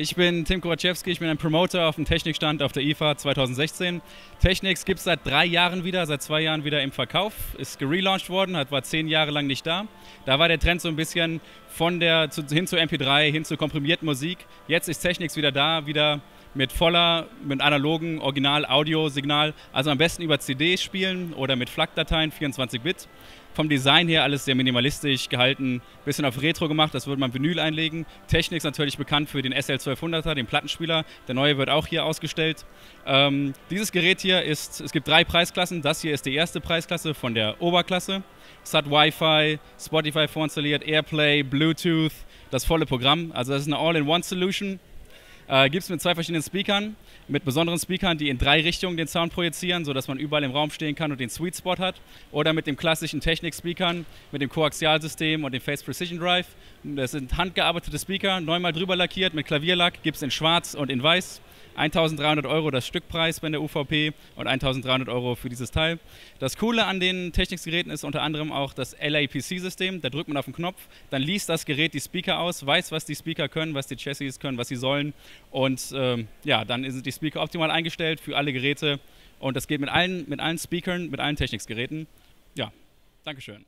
Ich bin Tim Kowaczewski, ich bin ein Promoter auf dem Technikstand auf der IFA 2016. Technics gibt es seit drei Jahren wieder, seit zwei Jahren wieder im Verkauf, ist gelauncht worden, hat, war zehn Jahre lang nicht da. Da war der Trend so ein bisschen von der hin zu MP3, hin zu komprimierten Musik. Jetzt ist Technics wieder da, wieder mit voller, mit analogen Original-Audio-Signal. Also am besten über CDs spielen oder mit FLAC-Dateien, 24-Bit. Vom Design her alles sehr minimalistisch gehalten, bisschen auf Retro gemacht, das würde man Vinyl einlegen. Technik ist natürlich bekannt für den SL1200er, den Plattenspieler. Der neue wird auch hier ausgestellt. Ähm, dieses Gerät hier ist, es gibt drei Preisklassen. Das hier ist die erste Preisklasse von der Oberklasse. Es hat Wi-Fi, Spotify vorinstalliert, Airplay, Bluetooth, das volle Programm. Also das ist eine All-in-One-Solution äh, Gibt es mit zwei verschiedenen Speakern, mit besonderen Speakern, die in drei Richtungen den Sound projizieren, sodass man überall im Raum stehen kann und den Sweet Spot hat. Oder mit dem klassischen Technik-Speakern, mit dem Koaxialsystem und dem Face Precision Drive. Das sind handgearbeitete Speaker, neunmal drüber lackiert mit Klavierlack, gibt es in schwarz und in weiß. 1300 Euro das Stückpreis bei der UVP und 1300 Euro für dieses Teil. Das Coole an den Technics-Geräten ist unter anderem auch das LAPC-System. Da drückt man auf den Knopf, dann liest das Gerät die Speaker aus, weiß, was die Speaker können, was die Chassis können, was sie sollen und ähm, ja, dann sind die Speaker optimal eingestellt für alle Geräte und das geht mit allen, mit allen Speakern, mit allen Technics-Geräten. Ja, Dankeschön.